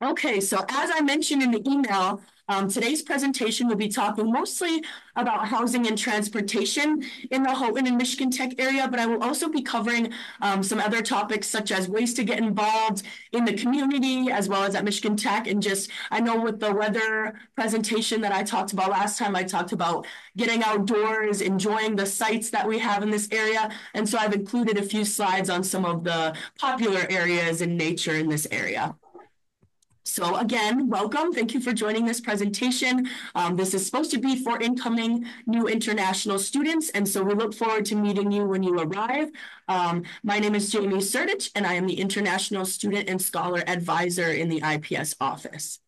Okay, so as I mentioned in the email, um, today's presentation will be talking mostly about housing and transportation in the Houghton and Michigan Tech area, but I will also be covering um, some other topics such as ways to get involved in the community as well as at Michigan Tech. And just, I know with the weather presentation that I talked about last time, I talked about getting outdoors, enjoying the sites that we have in this area. And so I've included a few slides on some of the popular areas in nature in this area. So again, welcome. Thank you for joining this presentation. Um, this is supposed to be for incoming new international students, and so we look forward to meeting you when you arrive. Um, my name is Jamie Sertich, and I am the International Student and Scholar Advisor in the IPS office.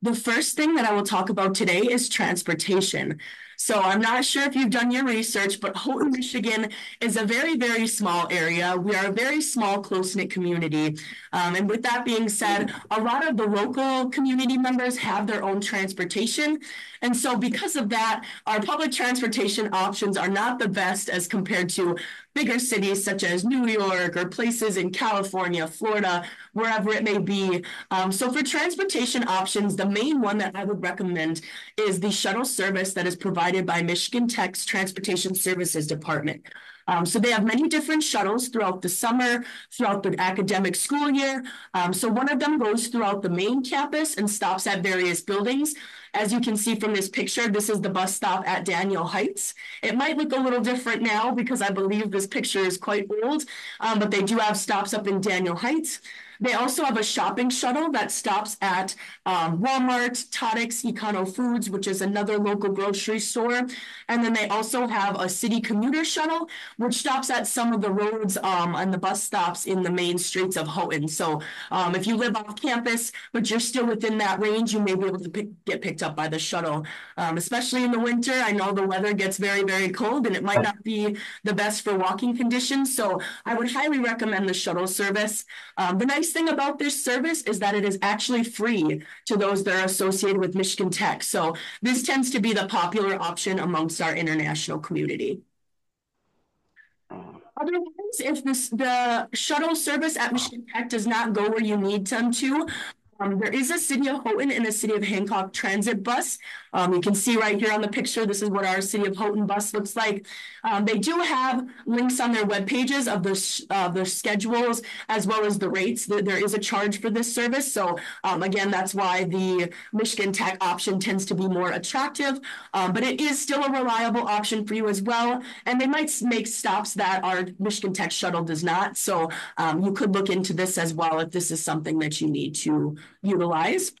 The first thing that I will talk about today is transportation. So I'm not sure if you've done your research, but Houghton, Michigan is a very, very small area. We are a very small, close-knit community. Um, and with that being said, a lot of the local community members have their own transportation. And so because of that, our public transportation options are not the best as compared to bigger cities such as New York or places in California, Florida, wherever it may be. Um, so for transportation options, the main one that I would recommend is the shuttle service that is provided by Michigan Tech's Transportation Services Department. Um, so they have many different shuttles throughout the summer, throughout the academic school year. Um, so one of them goes throughout the main campus and stops at various buildings. As you can see from this picture, this is the bus stop at Daniel Heights. It might look a little different now because I believe this picture is quite old, um, but they do have stops up in Daniel Heights. They also have a shopping shuttle that stops at um, Walmart, Todix, Econo Foods, which is another local grocery store. And then they also have a city commuter shuttle, which stops at some of the roads um, and the bus stops in the main streets of Houghton. So um, if you live off campus, but you're still within that range, you may be able to pick, get picked up by the shuttle, um, especially in the winter. I know the weather gets very, very cold and it might not be the best for walking conditions. So I would highly recommend the shuttle service. Um, the nice thing about this service is that it is actually free to those that are associated with Michigan Tech. So this tends to be the popular option amongst our international community. Otherwise, if this, the shuttle service at Michigan Tech does not go where you need them to, um, there is a City of Houghton and a City of Hancock transit bus. Um, you can see right here on the picture, this is what our City of Houghton bus looks like. Um, they do have links on their web pages of their, uh, their schedules as well as the rates. There is a charge for this service. So um, again, that's why the Michigan Tech option tends to be more attractive, um, but it is still a reliable option for you as well. And they might make stops that our Michigan Tech shuttle does not. So um, you could look into this as well if this is something that you need to utilize.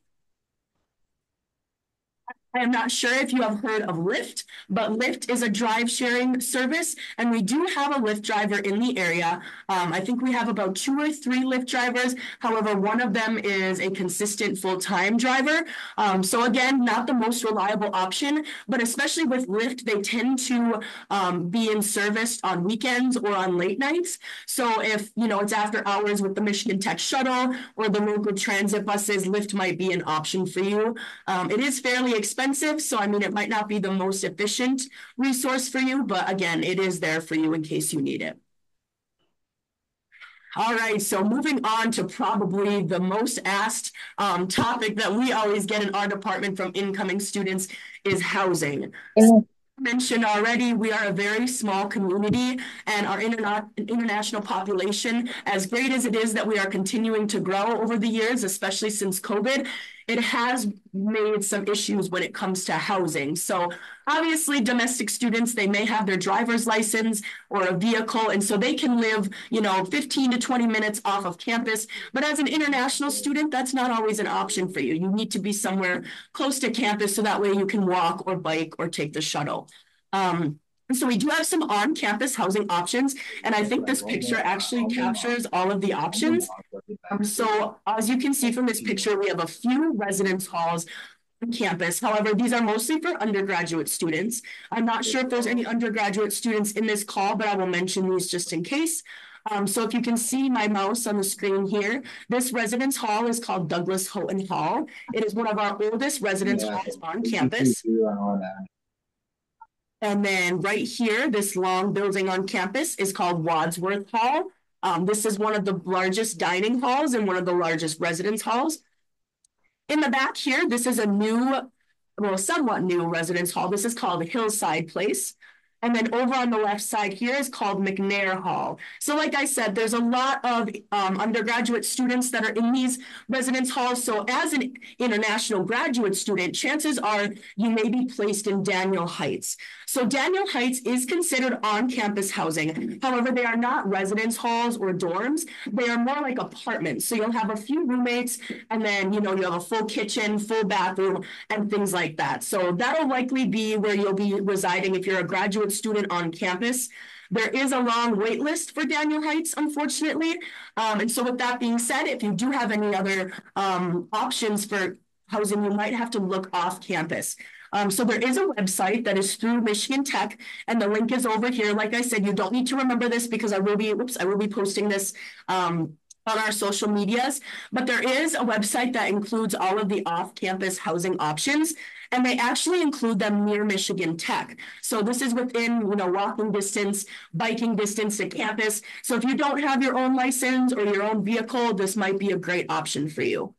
I am not sure if you have heard of Lyft, but Lyft is a drive sharing service, and we do have a Lyft driver in the area. Um, I think we have about two or three Lyft drivers. However, one of them is a consistent full-time driver. Um, so again, not the most reliable option, but especially with Lyft, they tend to um, be in service on weekends or on late nights. So if, you know, it's after hours with the Michigan Tech shuttle or the local transit buses, Lyft might be an option for you. Um, it is fairly expensive expensive. So, I mean, it might not be the most efficient resource for you, but again, it is there for you in case you need it. All right, so moving on to probably the most asked um, topic that we always get in our department from incoming students is housing. So mentioned already, we are a very small community and our interna international population, as great as it is that we are continuing to grow over the years, especially since COVID, it has made some issues when it comes to housing. So obviously domestic students, they may have their driver's license or a vehicle, and so they can live, you know, 15 to 20 minutes off of campus. But as an international student, that's not always an option for you. You need to be somewhere close to campus so that way you can walk or bike or take the shuttle. Um, so we do have some on-campus housing options, and I think this picture actually captures all of the options. Um, so as you can see from this picture, we have a few residence halls on campus. However, these are mostly for undergraduate students. I'm not sure if there's any undergraduate students in this call, but I will mention these just in case. Um, so if you can see my mouse on the screen here, this residence hall is called Douglas Houghton Hall. It is one of our oldest residence yeah. halls on campus. And then right here, this long building on campus is called Wadsworth Hall. Um, this is one of the largest dining halls and one of the largest residence halls. In the back here, this is a new, well, somewhat new residence hall. This is called Hillside Place. And then over on the left side here is called McNair Hall. So like I said, there's a lot of um, undergraduate students that are in these residence halls. So as an international graduate student, chances are you may be placed in Daniel Heights. So Daniel Heights is considered on-campus housing. However, they are not residence halls or dorms. They are more like apartments. So you'll have a few roommates and then, you know, you have a full kitchen, full bathroom and things like that. So that'll likely be where you'll be residing if you're a graduate student on campus. There is a long wait list for Daniel Heights, unfortunately. Um, and so with that being said, if you do have any other um, options for housing, you might have to look off campus. Um, so there is a website that is through Michigan Tech, and the link is over here. Like I said, you don't need to remember this because I will be, oops, I will be posting this um, on our social medias, but there is a website that includes all of the off-campus housing options and they actually include them near Michigan Tech. So this is within, you know, walking distance, biking distance to campus. So if you don't have your own license or your own vehicle, this might be a great option for you.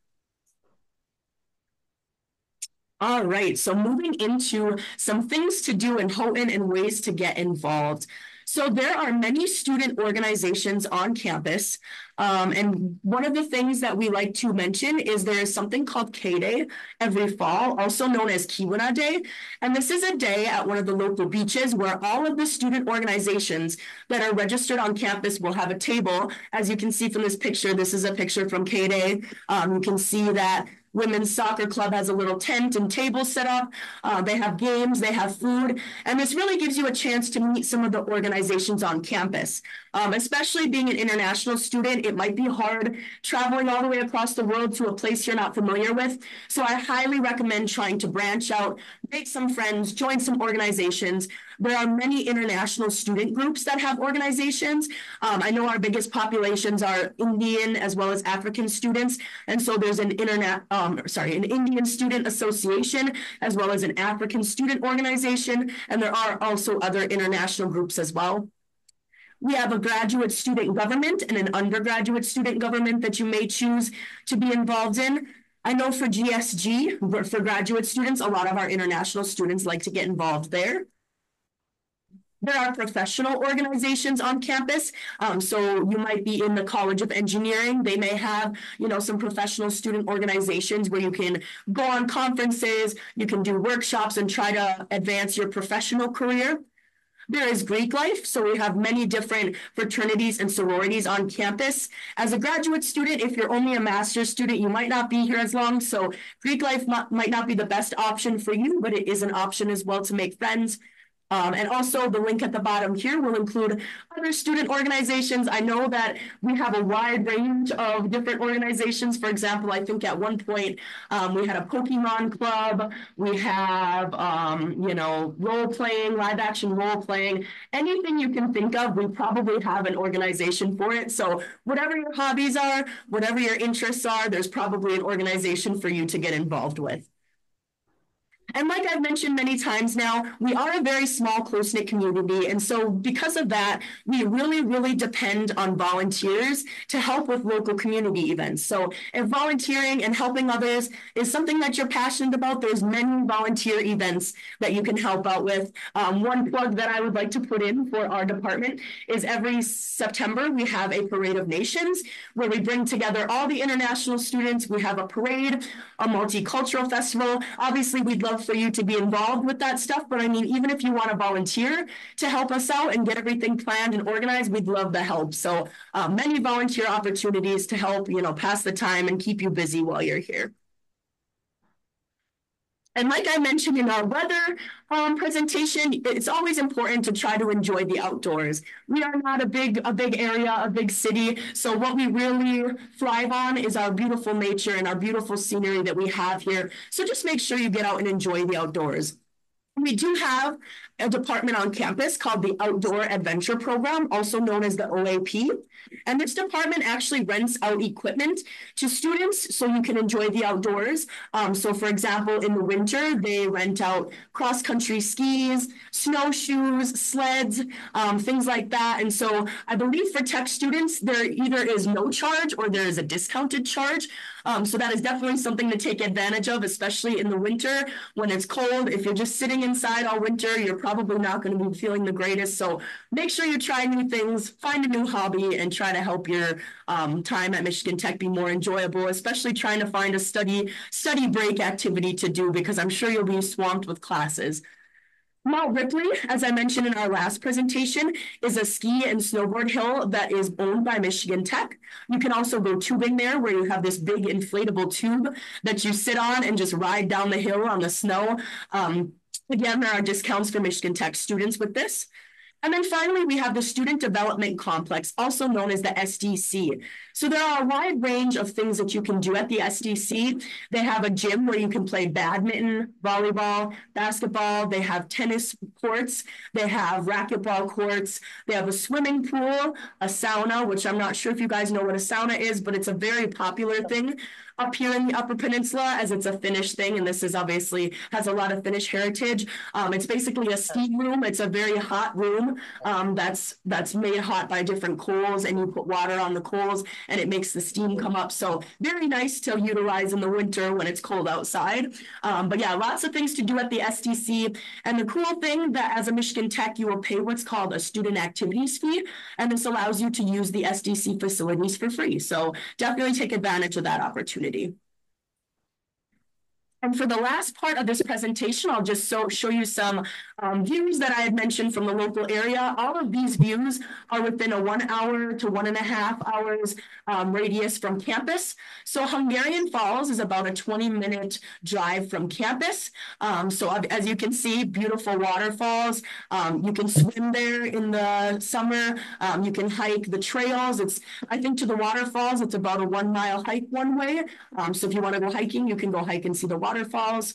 All right, so moving into some things to do in Houghton and ways to get involved. So there are many student organizations on campus. Um, and one of the things that we like to mention is there is something called K-Day every fall, also known as Keweenaw Day. And this is a day at one of the local beaches where all of the student organizations that are registered on campus will have a table. As you can see from this picture, this is a picture from K-Day. Um, you can see that Women's Soccer Club has a little tent and table set up. Uh, they have games, they have food, and this really gives you a chance to meet some of the organizations on campus. Um, especially being an international student, it might be hard traveling all the way across the world to a place you're not familiar with. So I highly recommend trying to branch out, make some friends, join some organizations. There are many international student groups that have organizations. Um, I know our biggest populations are Indian as well as African students. And so there's an internet, um, sorry, an Indian student association as well as an African student organization. And there are also other international groups as well. We have a graduate student government and an undergraduate student government that you may choose to be involved in. I know for GSG, for graduate students, a lot of our international students like to get involved there. There are professional organizations on campus. Um, so you might be in the College of Engineering. They may have, you know, some professional student organizations where you can go on conferences, you can do workshops and try to advance your professional career. There is Greek life, so we have many different fraternities and sororities on campus. As a graduate student, if you're only a master's student, you might not be here as long, so Greek life might not be the best option for you, but it is an option as well to make friends um, and also the link at the bottom here will include other student organizations. I know that we have a wide range of different organizations. For example, I think at one point um, we had a Pokemon club. We have, um, you know, role playing, live action role playing, anything you can think of, we probably have an organization for it. So whatever your hobbies are, whatever your interests are, there's probably an organization for you to get involved with. And like I've mentioned many times now, we are a very small, close knit community. And so, because of that, we really, really depend on volunteers to help with local community events. So, if volunteering and helping others is something that you're passionate about, there's many volunteer events that you can help out with. Um, one plug that I would like to put in for our department is every September, we have a Parade of Nations where we bring together all the international students. We have a parade, a multicultural festival. Obviously, we'd love for you to be involved with that stuff. But I mean, even if you want to volunteer to help us out and get everything planned and organized, we'd love the help. So uh, many volunteer opportunities to help, you know, pass the time and keep you busy while you're here. And like I mentioned in our weather um, presentation, it's always important to try to enjoy the outdoors. We are not a big, a big area, a big city. So what we really thrive on is our beautiful nature and our beautiful scenery that we have here. So just make sure you get out and enjoy the outdoors. We do have a department on campus called the Outdoor Adventure Program, also known as the OAP. And this department actually rents out equipment to students so you can enjoy the outdoors. Um, so for example, in the winter, they rent out cross-country skis, snowshoes, sleds, um, things like that. And so I believe for tech students, there either is no charge or there is a discounted charge. Um, so that is definitely something to take advantage of, especially in the winter when it's cold. If you're just sitting inside all winter, you're probably not going to be feeling the greatest. So make sure you try new things, find a new hobby, and try to help your um, time at Michigan Tech be more enjoyable, especially trying to find a study study break activity to do because I'm sure you'll be swamped with classes. Mount Ripley, as I mentioned in our last presentation, is a ski and snowboard hill that is owned by Michigan Tech. You can also go tubing there where you have this big inflatable tube that you sit on and just ride down the hill on the snow. Um, again, there are discounts for Michigan Tech students with this. And then finally, we have the Student Development Complex, also known as the SDC. So there are a wide range of things that you can do at the SDC. They have a gym where you can play badminton, volleyball, basketball. They have tennis courts. They have racquetball courts. They have a swimming pool, a sauna, which I'm not sure if you guys know what a sauna is, but it's a very popular thing up here in the Upper Peninsula as it's a Finnish thing. And this is obviously has a lot of Finnish heritage. Um, it's basically a steam room. It's a very hot room um, that's that's made hot by different coals and you put water on the coals and it makes the steam come up. So very nice to utilize in the winter when it's cold outside. Um, but yeah, lots of things to do at the SDC. And the cool thing that as a Michigan Tech, you will pay what's called a student activities fee. And this allows you to use the SDC facilities for free. So definitely take advantage of that opportunity. And for the last part of this presentation, I'll just so, show you some um, views that I had mentioned from the local area. All of these views are within a one hour to one and a half hours um, radius from campus. So Hungarian Falls is about a 20 minute drive from campus. Um, so as you can see, beautiful waterfalls. Um, you can swim there in the summer. Um, you can hike the trails. It's, I think to the waterfalls, it's about a one mile hike one way. Um, so if you want to go hiking, you can go hike and see the water waterfalls.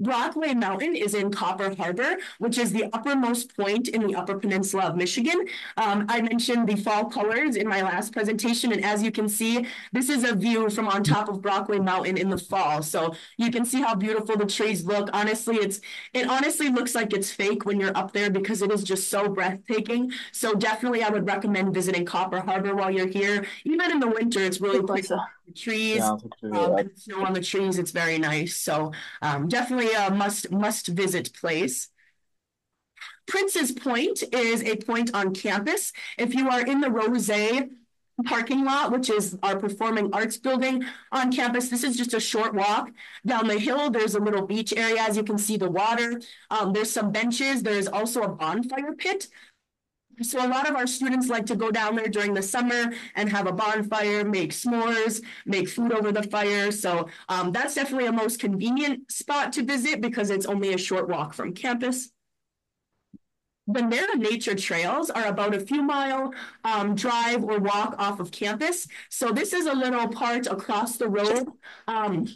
Brockway Mountain is in Copper Harbor, which is the uppermost point in the Upper Peninsula of Michigan. Um, I mentioned the fall colors in my last presentation, and as you can see, this is a view from on top of Brockway Mountain in the fall. So you can see how beautiful the trees look. Honestly, it's it honestly looks like it's fake when you're up there because it is just so breathtaking. So definitely, I would recommend visiting Copper Harbor while you're here. Even in the winter, it's really pretty the trees yeah, um, and snow on the trees. It's very nice. So um, definitely a must must visit place. Prince's Point is a point on campus. If you are in the Rozsa parking lot, which is our performing arts building on campus. This is just a short walk down the hill. There's a little beach area, as you can see the water. Um, there's some benches. There's also a bonfire pit. So a lot of our students like to go down there during the summer and have a bonfire, make s'mores, make food over the fire. So um, that's definitely a most convenient spot to visit because it's only a short walk from campus. The Nara Nature Trails are about a few mile um, drive or walk off of campus. So this is a little part across the road. Um,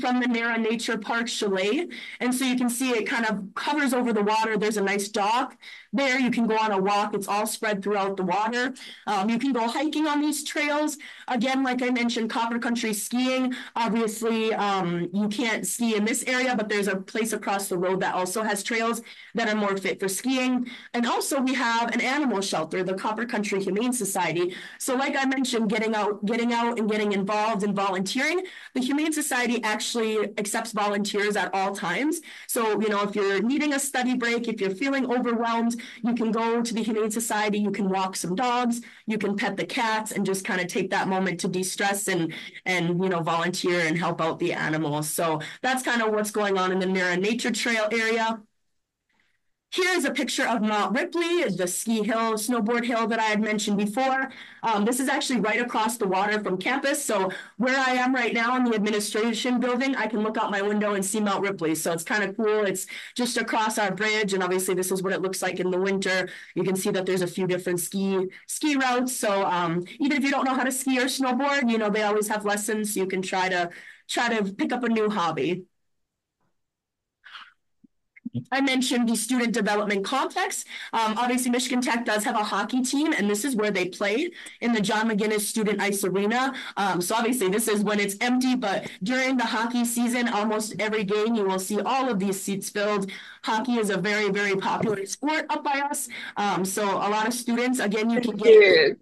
from the Nara Nature Park Chalet. And so you can see it kind of covers over the water. There's a nice dock there. You can go on a walk. It's all spread throughout the water. Um, you can go hiking on these trails. Again, like I mentioned, copper country skiing. Obviously, um, you can't ski in this area, but there's a place across the road that also has trails that are more fit for skiing. And also we have an animal shelter, the Copper Country Humane Society. So like I mentioned, getting out, getting out and getting involved in volunteering, the Humane Society actually accepts volunteers at all times. So, you know, if you're needing a study break, if you're feeling overwhelmed, you can go to the Humane Society, you can walk some dogs, you can pet the cats and just kind of take that moment to de-stress and, and, you know, volunteer and help out the animals. So that's kind of what's going on in the Nara Nature Trail area. Here is a picture of Mount Ripley, the ski hill, snowboard hill that I had mentioned before. Um, this is actually right across the water from campus. So where I am right now in the administration building, I can look out my window and see Mount Ripley. So it's kind of cool. It's just across our bridge. And obviously this is what it looks like in the winter. You can see that there's a few different ski ski routes. So um, even if you don't know how to ski or snowboard, you know, they always have lessons. So you can try to try to pick up a new hobby. I mentioned the student development complex. Um, obviously, Michigan Tech does have a hockey team, and this is where they play in the John MacInnes Student Ice Arena. Um, so obviously, this is when it's empty, but during the hockey season, almost every game you will see all of these seats filled. Hockey is a very, very popular sport up by us. Um, so a lot of students, again, you can get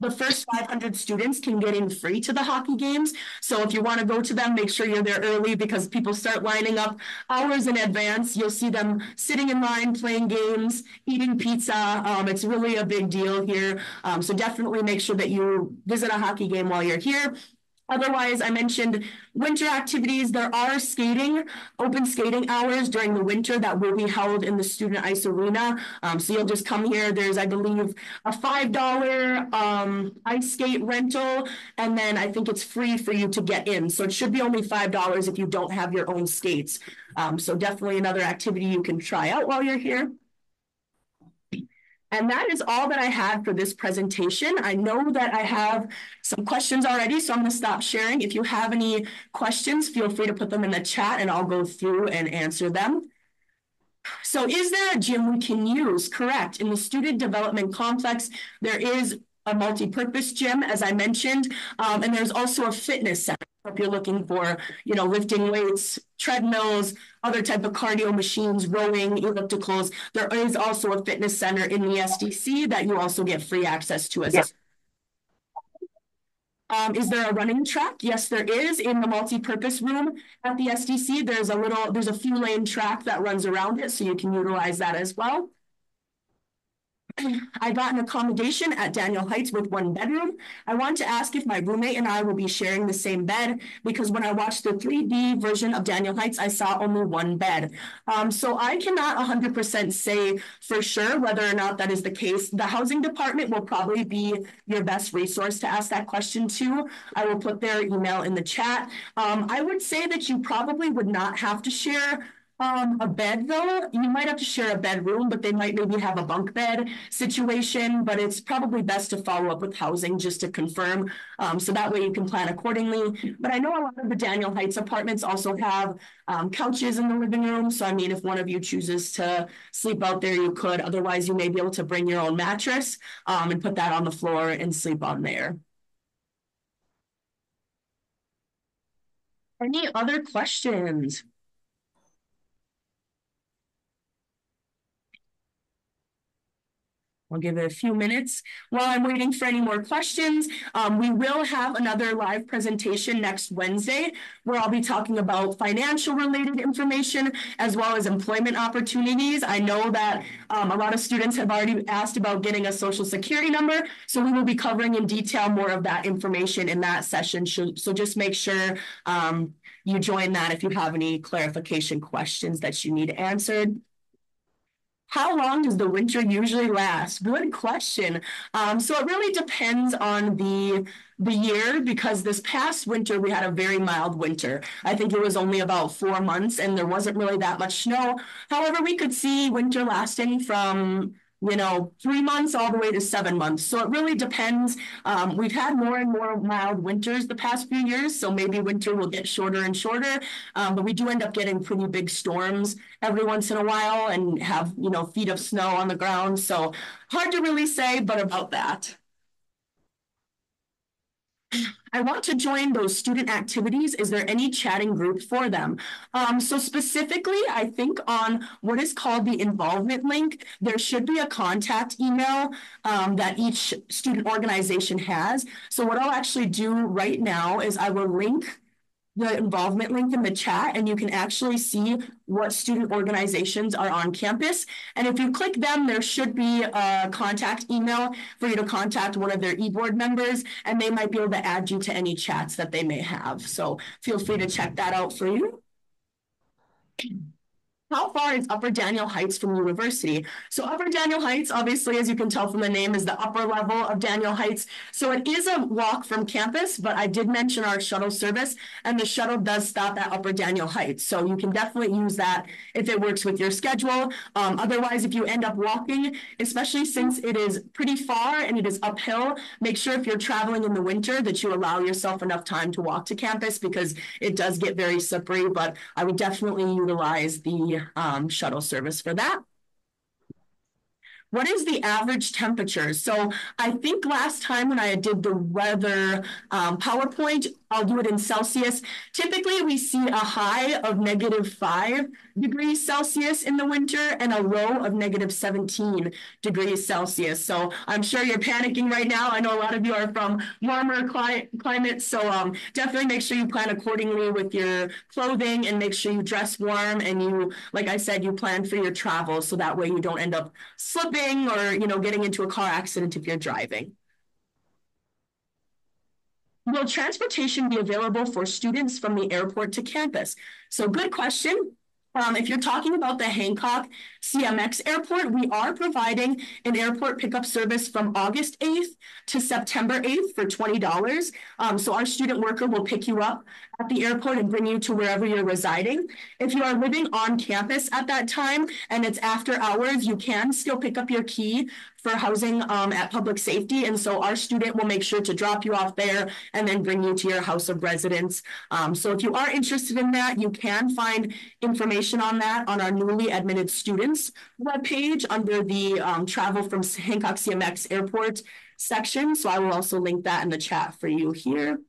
the first 500 students can get in free to the hockey games. So if you want to go to them, make sure you're there early because people start lining up hours in advance. You'll see them sitting in line, playing games, eating pizza. Um, it's really a big deal here. Um, so definitely make sure that you visit a hockey game while you're here. Otherwise, I mentioned winter activities. There are skating, open skating hours during the winter that will be held in the student ice arena. Um, so you'll just come here. There's, I believe, a $5 um, ice skate rental. And then I think it's free for you to get in. So it should be only $5 if you don't have your own skates. Um, so definitely another activity you can try out while you're here. And that is all that I had for this presentation. I know that I have some questions already, so I'm going to stop sharing. If you have any questions, feel free to put them in the chat and I'll go through and answer them. So is there a gym we can use? Correct. In the student development complex, there is a multi-purpose gym, as I mentioned, um, and there's also a fitness center if you're looking for, you know, lifting weights, treadmills, other type of cardio machines, rowing, ellipticals. There is also a fitness center in the SDC that you also get free access to as yeah. Um, is there a running track? Yes, there is in the multi-purpose room at the SDC. There's a little, there's a few lane track that runs around it, so you can utilize that as well. I got an accommodation at Daniel Heights with one bedroom. I want to ask if my roommate and I will be sharing the same bed because when I watched the 3D version of Daniel Heights, I saw only one bed. Um, so I cannot 100% say for sure whether or not that is the case. The housing department will probably be your best resource to ask that question to. I will put their email in the chat. Um, I would say that you probably would not have to share um, a bed though, you might have to share a bedroom, but they might maybe have a bunk bed situation, but it's probably best to follow up with housing just to confirm. Um, so that way you can plan accordingly. But I know a lot of the Daniel Heights apartments also have um, couches in the living room. So I mean, if one of you chooses to sleep out there, you could. Otherwise, you may be able to bring your own mattress um, and put that on the floor and sleep on there. Any other questions? I'll give it a few minutes while I'm waiting for any more questions. Um, we will have another live presentation next Wednesday where I'll be talking about financial related information as well as employment opportunities. I know that um, a lot of students have already asked about getting a social security number, so we will be covering in detail more of that information in that session. So just make sure um, you join that if you have any clarification questions that you need answered. How long does the winter usually last? Good question. Um, so it really depends on the the year because this past winter we had a very mild winter. I think it was only about four months and there wasn't really that much snow. However, we could see winter lasting from you know, three months all the way to seven months. So it really depends. Um, we've had more and more mild winters the past few years, so maybe winter will get shorter and shorter. Um, but we do end up getting pretty big storms every once in a while and have, you know, feet of snow on the ground. So hard to really say, but about that. I want to join those student activities. Is there any chatting group for them? Um, so specifically, I think on what is called the involvement link, there should be a contact email um, that each student organization has. So what I'll actually do right now is I will link the involvement link in the chat and you can actually see what student organizations are on campus. And if you click them, there should be a contact email for you to contact one of their e-board members and they might be able to add you to any chats that they may have. So feel free to check that out for you. How far is Upper Daniel Heights from University? So Upper Daniel Heights, obviously, as you can tell from the name, is the upper level of Daniel Heights. So it is a walk from campus, but I did mention our shuttle service, and the shuttle does stop at Upper Daniel Heights. So you can definitely use that if it works with your schedule. Um, otherwise, if you end up walking, especially since it is pretty far and it is uphill, make sure if you're traveling in the winter that you allow yourself enough time to walk to campus because it does get very slippery, but I would definitely utilize the um, shuttle service for that. What is the average temperature? So I think last time when I did the weather um, PowerPoint, I'll do it in Celsius. Typically, we see a high of negative five degrees Celsius in the winter and a low of negative 17 degrees Celsius. So I'm sure you're panicking right now. I know a lot of you are from warmer cli climates. So um, definitely make sure you plan accordingly with your clothing and make sure you dress warm and you, like I said, you plan for your travel so that way you don't end up slipping or, you know, getting into a car accident if you're driving. Will transportation be available for students from the airport to campus? So good question. Um, if you're talking about the Hancock CMX airport, we are providing an airport pickup service from August 8th to September 8th for $20. Um, so our student worker will pick you up at the airport and bring you to wherever you're residing. If you are living on campus at that time and it's after hours, you can still pick up your key for housing um, at public safety. And so our student will make sure to drop you off there and then bring you to your house of residence. Um, so if you are interested in that, you can find information on that on our newly admitted students webpage under the um, travel from Hancock CMX Airport section. So I will also link that in the chat for you here.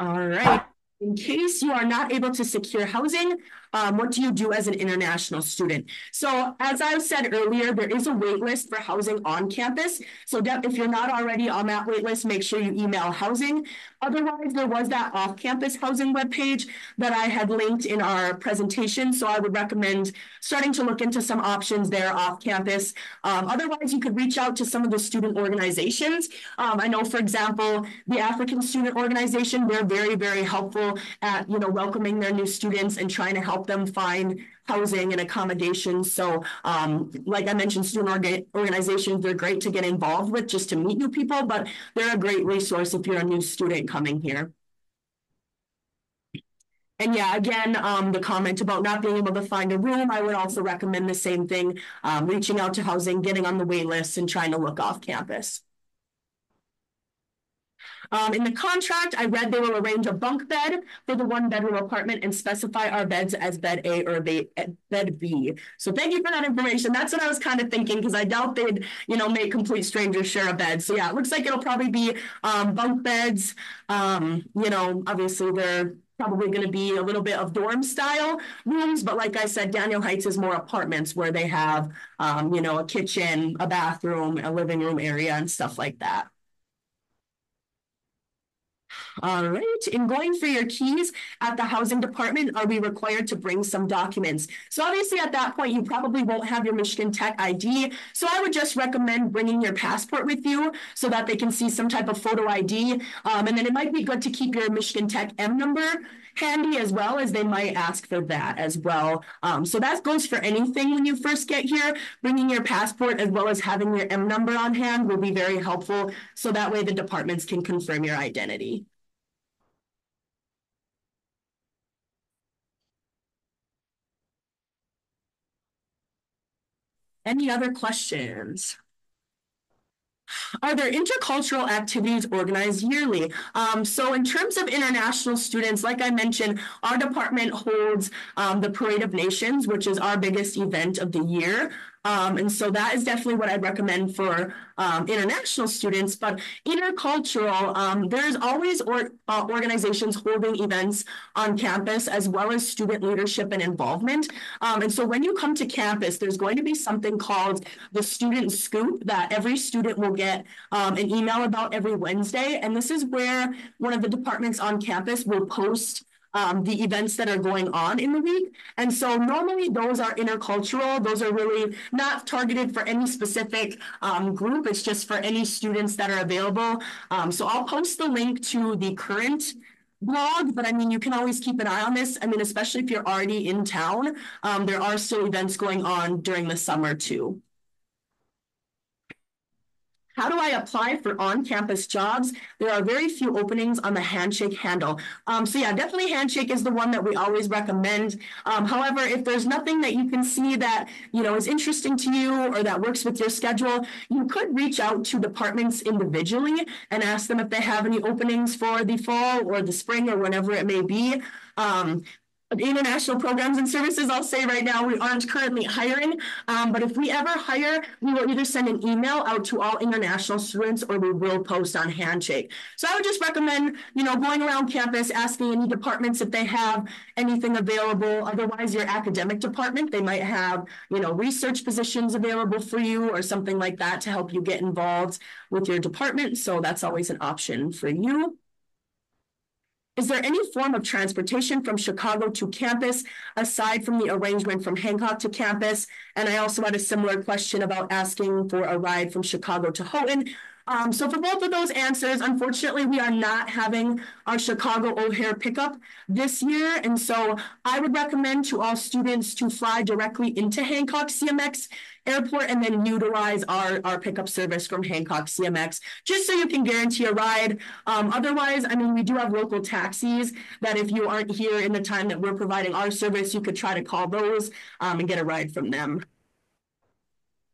All right. In case you are not able to secure housing, um, what do you do as an international student? So as I said earlier, there is a wait list for housing on campus. So if you're not already on that wait list, make sure you email housing. Otherwise, there was that off-campus housing webpage that I had linked in our presentation. So I would recommend starting to look into some options there off campus. Um, otherwise, you could reach out to some of the student organizations. Um, I know, for example, the African Student Organization, they're very, very helpful at, you know, welcoming their new students and trying to help help them find housing and accommodations. So um, like I mentioned, student orga organizations, they're great to get involved with just to meet new people, but they're a great resource if you're a new student coming here. And yeah, again, um, the comment about not being able to find a room, I would also recommend the same thing, um, reaching out to housing, getting on the wait list and trying to look off campus. Um, in the contract, I read they will arrange a bunk bed for the one bedroom apartment and specify our beds as bed A or bed B. So thank you for that information. That's what I was kind of thinking because I doubt they'd, you know, make complete strangers share a bed. So yeah, it looks like it'll probably be um, bunk beds. Um, you know, obviously they're probably going to be a little bit of dorm style rooms. But like I said, Daniel Heights is more apartments where they have, um, you know, a kitchen, a bathroom, a living room area and stuff like that. All right, in going for your keys at the housing department, are we required to bring some documents? So obviously at that point, you probably won't have your Michigan Tech ID. So I would just recommend bringing your passport with you so that they can see some type of photo ID. Um, and then it might be good to keep your Michigan Tech M number handy as well as they might ask for that as well. Um, so that goes for anything when you first get here. Bringing your passport as well as having your M number on hand will be very helpful. So that way the departments can confirm your identity. Any other questions? Are there intercultural activities organized yearly? Um, so in terms of international students, like I mentioned, our department holds um, the Parade of Nations, which is our biggest event of the year. Um, and so that is definitely what I'd recommend for um, international students. But intercultural, um, there's always or, uh, organizations holding events on campus as well as student leadership and involvement. Um, and so when you come to campus, there's going to be something called the Student Scoop that every student will get um, an email about every Wednesday. And this is where one of the departments on campus will post um, the events that are going on in the week. And so normally those are intercultural. Those are really not targeted for any specific um, group. It's just for any students that are available. Um, so I'll post the link to the current blog, but I mean, you can always keep an eye on this. I mean, especially if you're already in town, um, there are still events going on during the summer too. How do I apply for on-campus jobs? There are very few openings on the Handshake handle. Um, so yeah, definitely Handshake is the one that we always recommend. Um, however, if there's nothing that you can see that you know is interesting to you or that works with your schedule, you could reach out to departments individually and ask them if they have any openings for the fall or the spring or whenever it may be. Um, international programs and services, I'll say right now, we aren't currently hiring. Um, but if we ever hire, we will either send an email out to all international students or we will post on Handshake. So I would just recommend, you know, going around campus, asking any departments if they have anything available. Otherwise, your academic department, they might have, you know, research positions available for you or something like that to help you get involved with your department. So that's always an option for you. Is there any form of transportation from Chicago to campus aside from the arrangement from Hancock to campus? And I also had a similar question about asking for a ride from Chicago to Houghton. Um, so for both of those answers, unfortunately, we are not having our Chicago O'Hare pickup this year. And so I would recommend to all students to fly directly into Hancock CMX Airport and then utilize our, our pickup service from Hancock CMX, just so you can guarantee a ride. Um, otherwise, I mean, we do have local taxis that if you aren't here in the time that we're providing our service, you could try to call those um, and get a ride from them.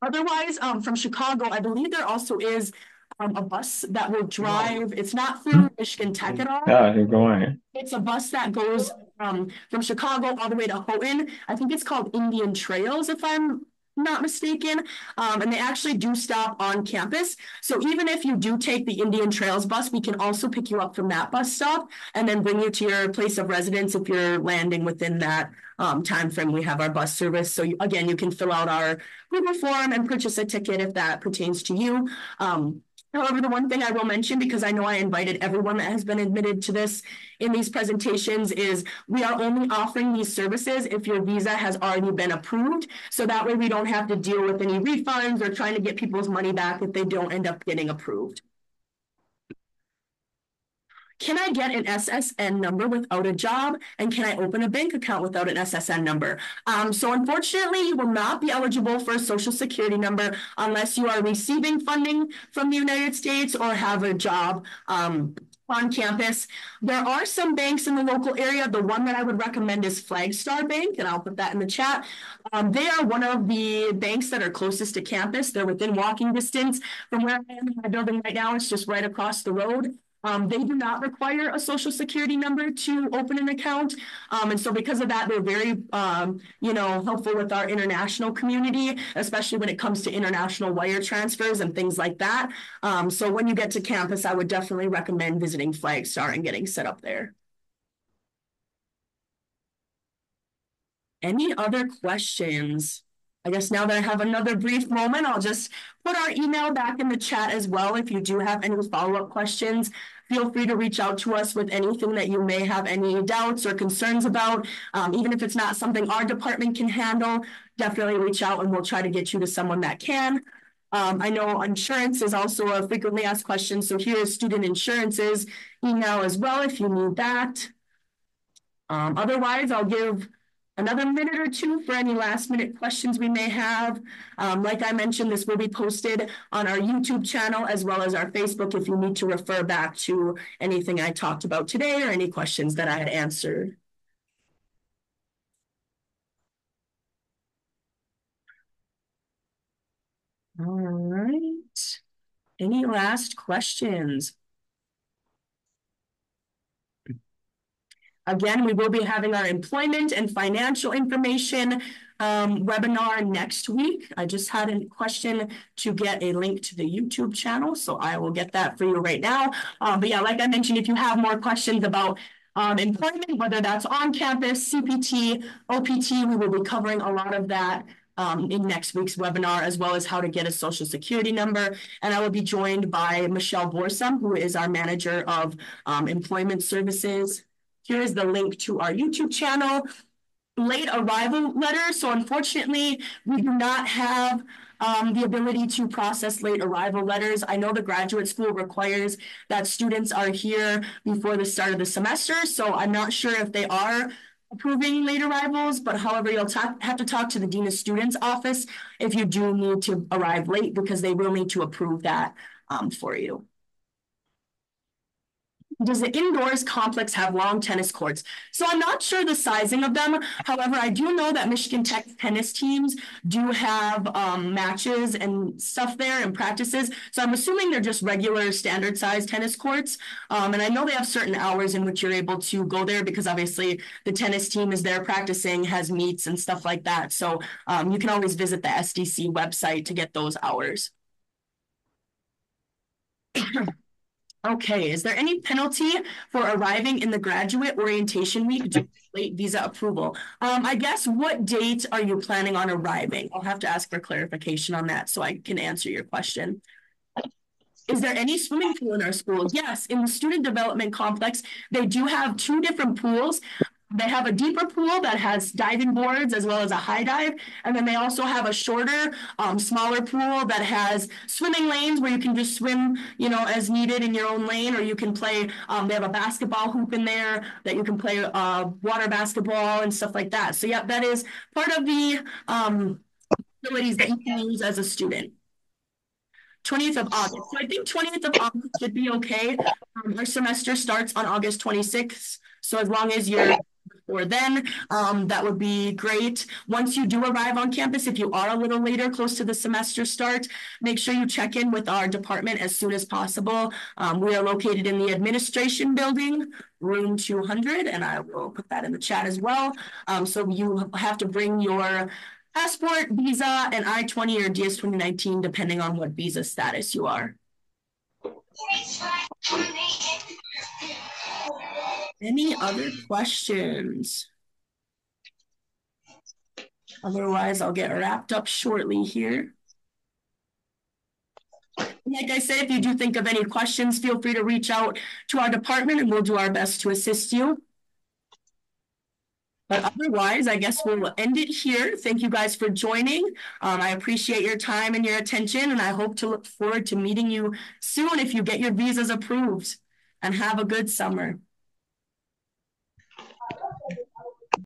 Otherwise, um, from Chicago, I believe there also is um, a bus that will drive. It's not through Michigan Tech at all. Yeah, you're going. It's a bus that goes um, from Chicago all the way to Houghton. I think it's called Indian Trails, if I'm not mistaken. Um, and they actually do stop on campus. So even if you do take the Indian Trails bus, we can also pick you up from that bus stop and then bring you to your place of residence if you're landing within that um, time frame. We have our bus service. So you, again, you can fill out our Google form and purchase a ticket if that pertains to you. Um, However, the one thing I will mention, because I know I invited everyone that has been admitted to this in these presentations, is we are only offering these services if your visa has already been approved. So that way we don't have to deal with any refunds or trying to get people's money back if they don't end up getting approved. Can I get an SSN number without a job? And can I open a bank account without an SSN number? Um, so unfortunately, you will not be eligible for a social security number unless you are receiving funding from the United States or have a job um, on campus. There are some banks in the local area. The one that I would recommend is Flagstar Bank, and I'll put that in the chat. Um, they are one of the banks that are closest to campus. They're within walking distance from where I am in my building right now. It's just right across the road. Um, they do not require a social security number to open an account. Um, and so because of that, they're very, um, you know, helpful with our international community, especially when it comes to international wire transfers and things like that. Um, so when you get to campus, I would definitely recommend visiting Flagstar and getting set up there. Any other questions? I guess now that I have another brief moment, I'll just put our email back in the chat as well. If you do have any follow-up questions, feel free to reach out to us with anything that you may have any doubts or concerns about. Um, even if it's not something our department can handle, definitely reach out and we'll try to get you to someone that can. Um, I know insurance is also a frequently asked question. So here is student insurances email as well if you need that. Um, otherwise, I'll give another minute or two for any last minute questions we may have. Um, like I mentioned, this will be posted on our YouTube channel as well as our Facebook if you need to refer back to anything I talked about today or any questions that I had answered. All right. Any last questions? Again, we will be having our employment and financial information um, webinar next week. I just had a question to get a link to the YouTube channel, so I will get that for you right now. Um, but yeah, like I mentioned, if you have more questions about um, employment, whether that's on campus, CPT, OPT, we will be covering a lot of that um, in next week's webinar, as well as how to get a social security number. And I will be joined by Michelle Borsam, who is our manager of um, employment services here is the link to our YouTube channel. Late arrival letter. So unfortunately, we do not have um, the ability to process late arrival letters. I know the graduate school requires that students are here before the start of the semester. So I'm not sure if they are approving late arrivals, but however, you'll have to talk to the Dean of Students office if you do need to arrive late because they will need to approve that um, for you. Does the indoors complex have long tennis courts? So I'm not sure the sizing of them. However, I do know that Michigan Tech tennis teams do have um, matches and stuff there and practices. So I'm assuming they're just regular standard size tennis courts. Um, and I know they have certain hours in which you're able to go there because obviously the tennis team is there practicing, has meets and stuff like that. So um, you can always visit the SDC website to get those hours. Okay, is there any penalty for arriving in the graduate orientation week due to late visa approval? Um, I guess what date are you planning on arriving? I'll have to ask for clarification on that so I can answer your question. Is there any swimming pool in our school? Yes, in the student development complex, they do have two different pools. They have a deeper pool that has diving boards as well as a high dive. And then they also have a shorter, um, smaller pool that has swimming lanes where you can just swim, you know, as needed in your own lane, or you can play, um, they have a basketball hoop in there that you can play uh, water basketball and stuff like that. So yeah, that is part of the um, facilities that you can use as a student. 20th of August. So I think 20th of August should be okay. Um, our semester starts on August 26th. So as long as you're or then, um, that would be great. Once you do arrive on campus, if you are a little later, close to the semester start, make sure you check in with our department as soon as possible. Um, we are located in the administration building, room 200, and I will put that in the chat as well. Um, so you have to bring your passport, visa, and I-20 or DS 2019, depending on what visa status you are. Any other questions? Otherwise, I'll get wrapped up shortly here. Like I said, if you do think of any questions, feel free to reach out to our department and we'll do our best to assist you. But otherwise, I guess we'll end it here. Thank you guys for joining. Um, I appreciate your time and your attention, and I hope to look forward to meeting you soon if you get your visas approved. And have a good summer.